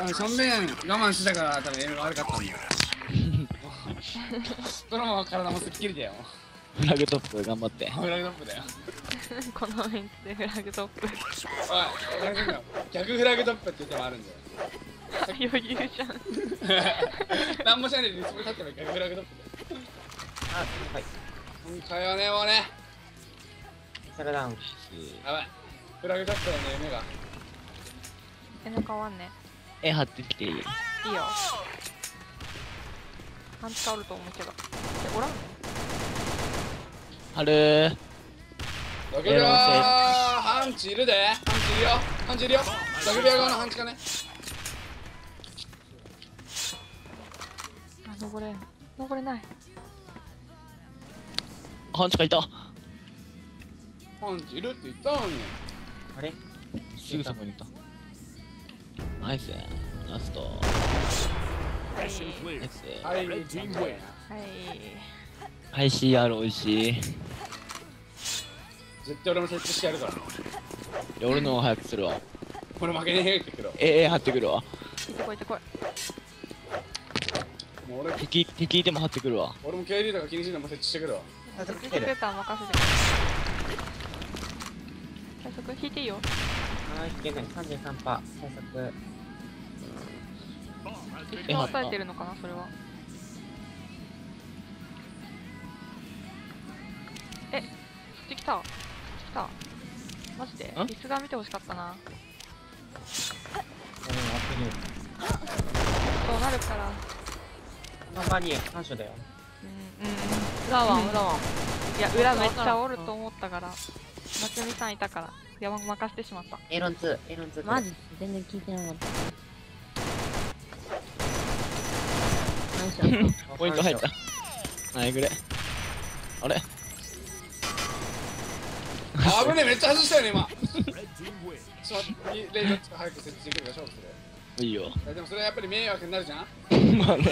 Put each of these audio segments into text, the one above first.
多分正面我慢してたから多分エムが悪かったんだよ。そのまま体もすっきりだよ。フラグトップ頑張って。フラグトップだよ。このメンツでフラグトップ。おい逆フラグトップっていう手もあるんだよ。余裕じゃん。何もしないでリスプ立っても逆フラグトップだよ。あはい。今回はねもうね。サラダウンやばい。フラグトップへの夢が。えの変わんねえ張ってきていいいいよ。パンチ変わると思うけどえおらんの？はるドケビアハンチいるで。ハンチいるよ。ハンチいるよ。ドケビア側のハンチかね。あ登れん。登れない。ハンチがいた。ハンチいるって言ったのに。あれ？すぐそこにいたナイスラスト。はいナイス。はい。CR おい。しいい絶対俺も設置してやるから。や俺の方が早くするわ。俺負けねえってくるええ張ってくるわ。行ってこい行ってこい。もう俺敵敵いても張ってくるわ。俺も KD とか気にしないでも設置してくるわ。早速設来てる置セーター任せて。最速引いていいよ。あーいけない。33%パー最速一番抑えてるのかなそれは。えそっち来た。そっち来た。マジで？んリスが見てほしかったな。そうなるから。この場に反射だよ。うんうん裏ワン裏ワンいや裏めっちゃおると思ったから。夏美さんいたから。山任せてしまった。エロン2エロン2マジ全然聞いてなかった ポイント入った。ナイグレ。あれ？あ 危ねえめっちゃ外したよね今。ちょっとレイどっちか早く設置できるか勝負する。いいよ。いやでもそれはやっぱり迷惑になるじゃん。まあね。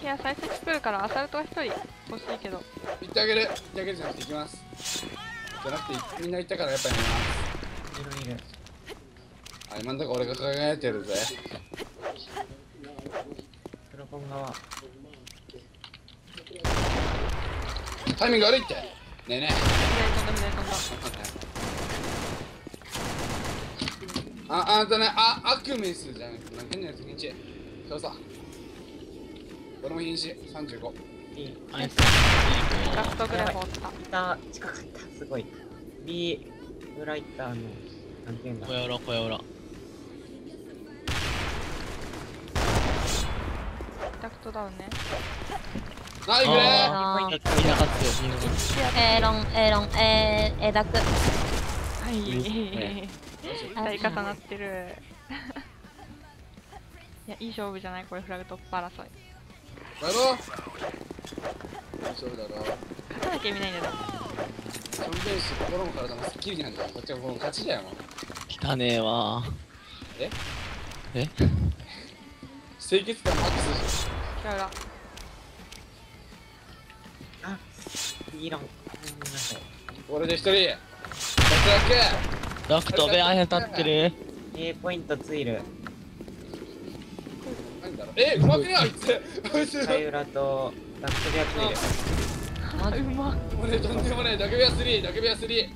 部屋最初作るからアサルトは一人欲しいけど。言ってあげる。言ってあげるじゃなくて行きます。じゃなくてみんな言ったからやっぱりやめます。いるいる。あ今んとこ俺が輝いてるぜプロコン側。タイミング悪いって。ねえねえ。あ、あんたね、あ、アクメスじゃなくて、変なやつ禁止。そうさ。俺も瀕死、35。いい。ナイスラストグラフォったいた。近かった。すごい。B 裏行ったあのなんていうんだ。小屋裏小屋裏ダクトダウンね。ナイフね。いなかロンエーロンエーエダク。はい。ね大重なってる。いやいい勝負じゃない？これフラグトップ争い。だろそうだろ。勝たなきゃ意味ないんだよ。ションベンシ、心も体もスッキリなんだよ。こっちはもう勝ちだよ。もう汚ねえわ。え？え？清潔感マックスでし裏裏あいいロンごめんなさいょ。俺で一人。脱落ダクトベアへ立ってる A ポイントツイルなんだろう。え、うまくねあい？つ。あいつ。サイ裏とダクトビアツイルあうまっもうね、とんでもない。ダクビア3、ダクビア3。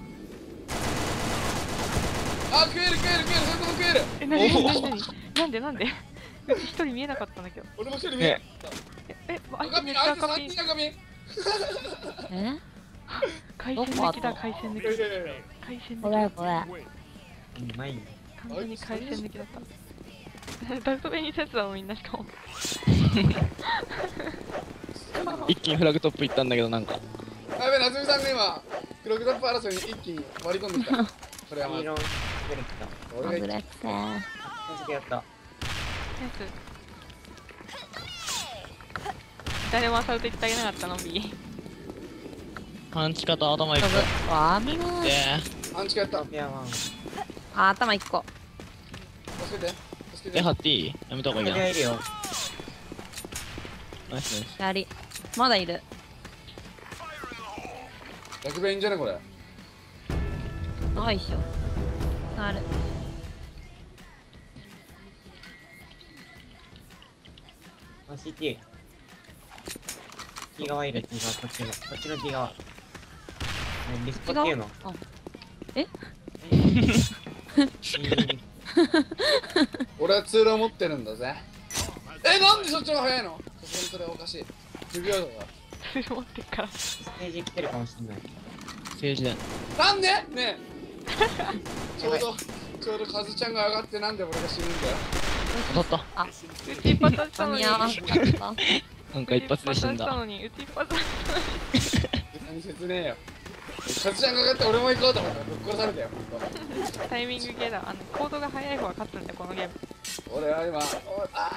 あ、食える食える食える、それとも食える。えなになになんで？なんで？一人見えなかったんだけど。俺も一人見えた。ええあいつっちゃ赤3身人赤身。いえ？回線抜きだ回線抜き。やいやいやいや。回線怖抜い怖いうまいねき完全に回線抜きだった。ダクトベニ説だもんみんなしかも 一気にフラグトップ行ったんだけどなんか。やべえ、夏美さんが今、クロックトップ争いに一気に割り込んできた。これはまずイーロン出て。きた俺がやった誰もアサルト言ってあげなかったの？B パンチ方頭いく飛ぶわ危ない。でアンチあ頭一個。助けて。助けて。っていい？やめた方がいいな。よ。ナイスナイス。やり。まだいる。逆弁じゃねこれ。あいしょ。ある CT。T 側いる、T 側、こっちの。こっちの T 側。ねリスポっていうの？あ。え？え？ー俺はツールを持ってるんだぜ。えなんでそっちの方が早いの？さすがにそれはおかしい。10秒だかツール持ってっから。ステージ来てるかもしんない。政治だなんで？ねえ。ちょうどちょうどカズちゃんが上がってなんで俺が死ぬんだよ当た。っうち一発出した間のになかった。た。なんか一発で死んだ。うち一発出したのに。うち一発出した何説ねえよカズちゃんが上がって俺も行こうと思ったらぶっ殺されたよ。タイミングゲーだあの行動が早い方が勝つんだよこのゲーム俺は今おあ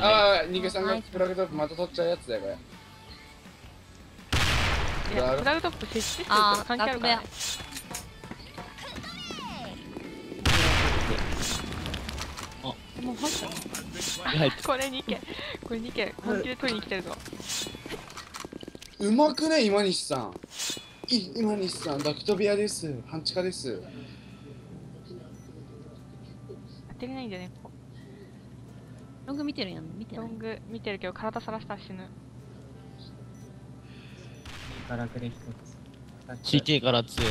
あー逃げさんがプラグトップまた取っちゃうやつだよこれ。いやフラグトップ設置数とあーか関係あるからねもう入ったのはい。これ2件これ2件本気で取りに来てるぞうまくね今西さんい今西さんダクトビアです半地下です当てれないんだよねここロング見てるやん。見てない。ロング見てるけど体さらしたら死ぬからくれ一つ。CT から2。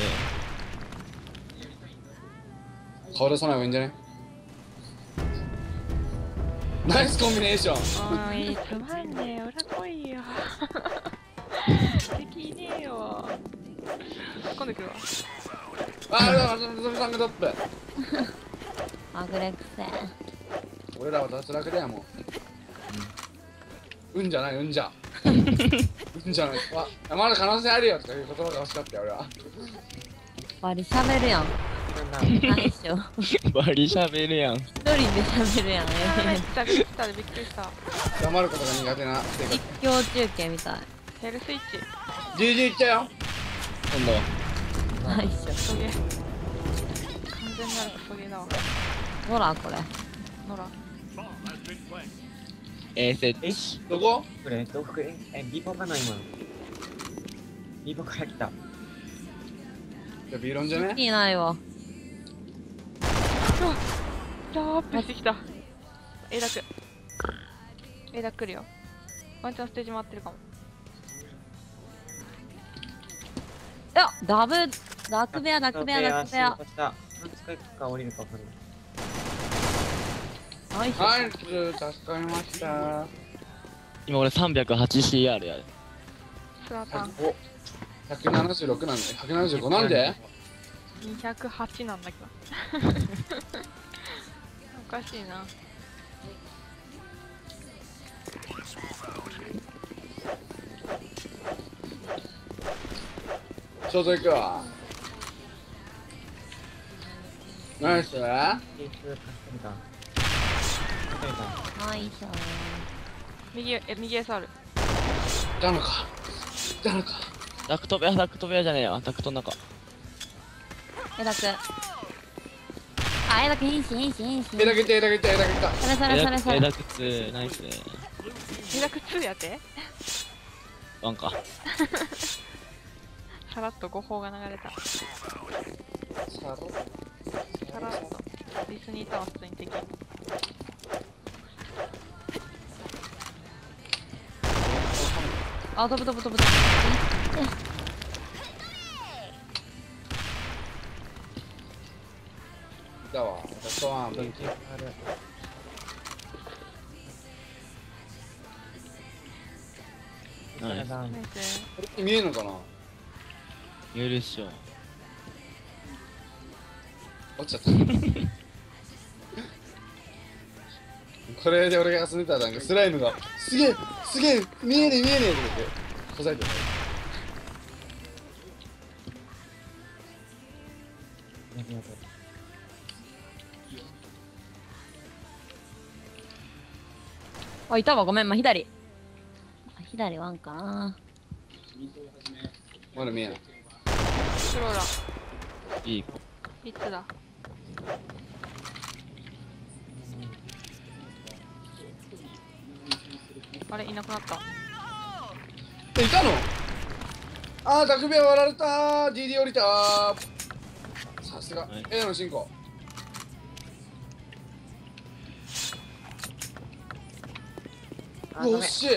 顔出さない方がいいんじゃね？ナイスコンビネーションおいつまんねえ裏来いよ敵いねえよ突っ込んでくるわあーだからそのさんがトップ。アグレックセ。俺らは脱落だよもう、うん、じゃないうんじゃ。うんじゃない。わまだ可能性あるよとかいう言葉が欲しかったよ俺は。バリ喋るやん。ヒロさん 何しよう。バリ喋るやん。一人で喋るやん。めっちゃびっくりしたびっくりした黙ることが苦手な性実格況中継みたい。ヘルスイッチ GG いっちゃうよ今度は。何しよクソゲー完全なるクソゲーだわう。ほら、これ。ノラえー、設え置。どこ？これ、どこ？え、え、ビポかな、今の。ビポから来た。じゃあビーロンじゃね？いいないわ。ジャーアップしてきた。A ダク A ダク来るよ。ワンチャンステージ回ってるかも。いや、ダブ、ダークベア、ダークベア、ダークベア。何使いか降りるかわかんない。ナイス。はい助かりました。今俺 308CR やる。スラタンお176なんで175なんで？208なんだけどおかしいなちょうど行くわナイス。ナイス。右え右 SR だのかだのかダクト部屋、ダクト部屋じゃねえよ。ダクトの中。エダク。あ、エダク変身、変身、変身。えだけてえだけてえだけたそれそれそれそれ。えダク2、ナイス。ク2やって？ワンか。さらっと誤報が流れたさらっとリスにいたわ普通に敵あ、飛ぶ飛ぶ飛ぶ飛ぶ。だわ。私は元気ある。ナイスだナイスこれって見えるのかな？言えるっしょ。落ちちゃった。これで俺が遊んでたらなんかスライムが「すげえすげえ見えねえ見えねえ」って言ってこさえてるやべやべあ、いたわ、ごめん、まあ、左。あ左ワンかな。まだ見えないスローラいい。子。いつだ。あれいなくなった。えいたの？あーダクベア割られたー。DD 降りたー。さすが。はい。A の進行あ、ごめん。おっしい。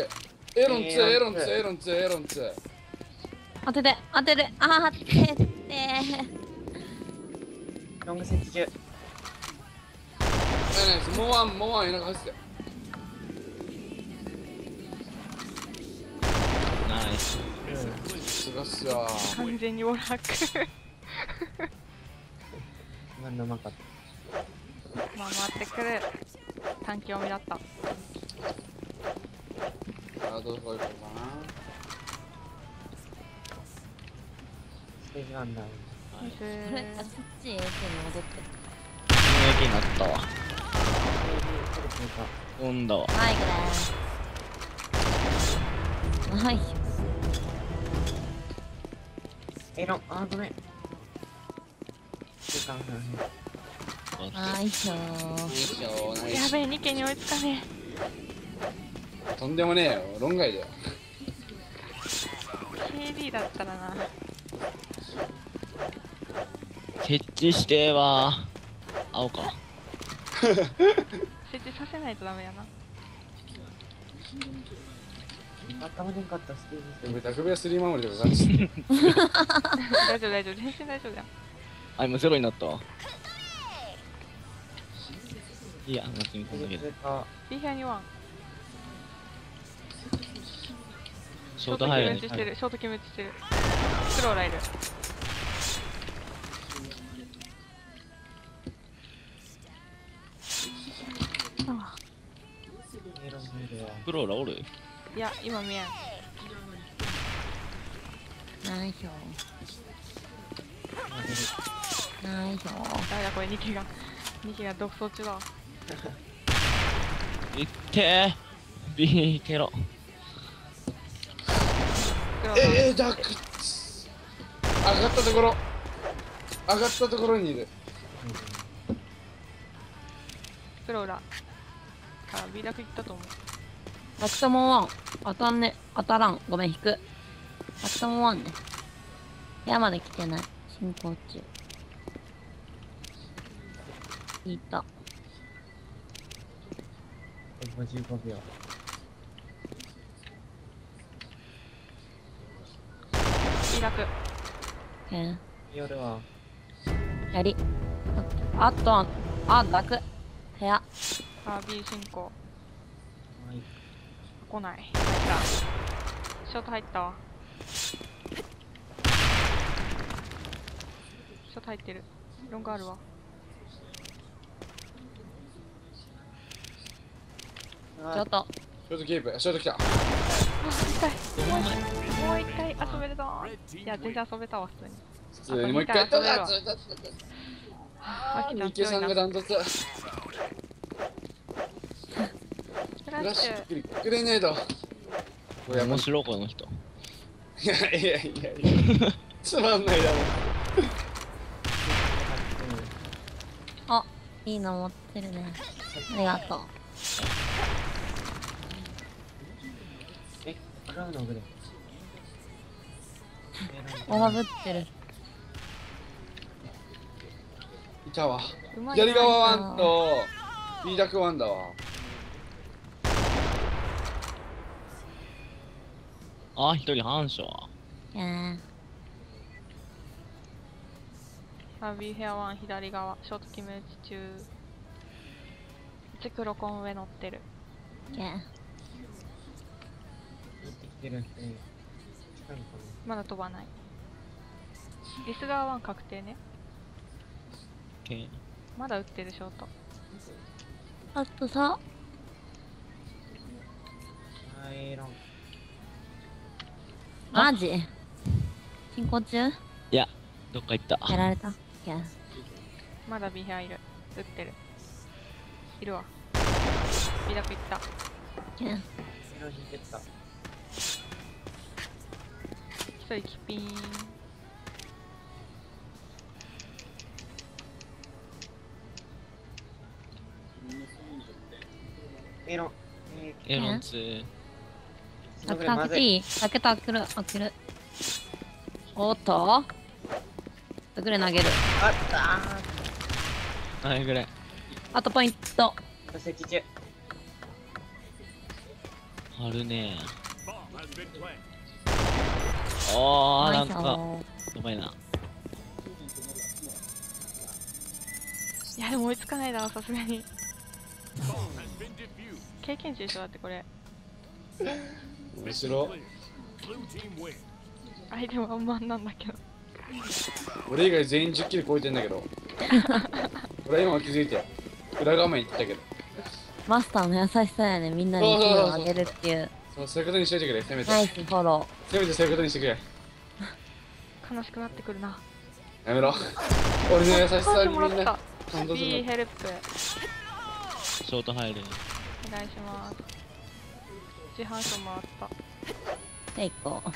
エロン2エエロン2ロン2エロン2エロン2当てて当ててあ当ててロング設置中。ないないもうワンもうワン田舎走って。ナイス。うん。すがっすわ完全にオラック今のうまかっまあ回ってくる。短期読みだったあどこ行こうかなステージワンだ。ナイスこれあそっち AK に戻って攻撃になったわ。飛んだわはいこれはいエロン、あ、ごめん。時間半はいしょよいしょナイスやべえ2件に追いつかねとんでもねえよ。論外だよ。え KD だったらな。設置しては青か。設置させないとダメやな。頭でんかったステージでも拓部はスリー守りとかガチで大丈夫大丈夫。全然大丈夫だよあ今ゼロになったわ。いや夏に飛んだけどか。B 部屋にワンショート入る決め打ちしてるショート決め打ちしてる。スローライル。エロン見るわ。プローラおるいや今見えん。ナイスよ。今出るナイスよ。ダメだこれ2機が。2機が独走中だわ。いってー。ビーケロええダク上がったところ。上がったところにいる。スローラあ B ダク行ったと思う。バクタモンワン。当たんね。当たらん。ごめん引く。バクタモンワンね。部屋まで来てない。進行中。いた。55秒。クえー。夜は、やり。ああとはあダク部屋。あ B 進行。はい。来ない。入った。ショート入ったわ。ショート入ってる。ロングあるわ。ちょっとショートキープ。ショート来た。あ痛い。もう一もう一回遊べるぞ。いや全然遊べたわ普通に。普通に。もう一回やったあと二回ああきちゃん池さんがダントツ。フラッシシュ面白いこの人。いやいやいやいや。つまんないだろ。あいいの持ってるね。ありがとうえ、クラウのグレ。おがぶってる。いたわうまいな左側ワンと B ダクワンだわあ一人反射えー、あ B ヘアワン左側ショート決め打ち中1クロコン上乗ってるえー、てる人に。近いのかまだ飛ばない。リス側ワン確定ね。系まだ打ってるショート。あとさ。なアイロン。マジ？進行中？やいやどっか行った。られた？いや。まだ B ヘアいる打ってる。いるわ。B ダクいった。いや。った。一人キピーンエロ。ン。えエロン2ー、そタクのぐらいい？タクいいタクタクる開ける。おっと。タクル投げる。あった。あれぐらいあとポイント。あるねあーなんかナイス。よやばいな。いやでも追いつかないだろさすがに。経験値でしょだってこれ。後ろアイテムワンマンなんだけど。俺以外全員10キロ超えてんだけど。俺今気づいて裏画面行ったけど。マスターの優しさやねみんなにキルをあげるっていうそうそういうことにしといてくれ。せめて。ナイスフォロせめてそういうことにしてくれ。悲しくなってくるな。やめろ。俺の優しあさにみんなもらった。感動す B るのヘルプ。ショート入る。お願いします。自販機もらった。ーでいこう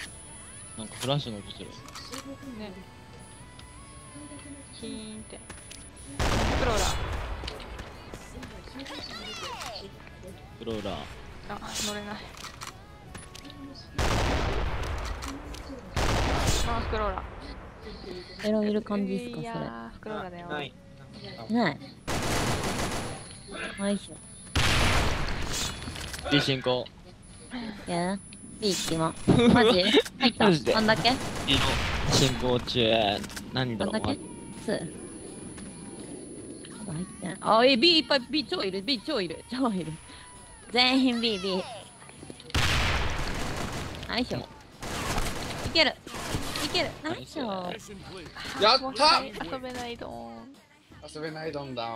なんかフラッシュの音する。ね。キーンって。クローラー。クローラー。あ乗れないあスクローラエロいる感じですかースクローラーだよ。ない。それない。ナイス B 進行。いや B 行きま マジ？入った。マジで。あんだけ？B の進行中。何だろう。あんだけ？入ってない。あえ B いっぱい B 超いる。B 超いる。超いる。全員イスよいけるいける。ナイスよやった。遊べないどーん遊べないどんだ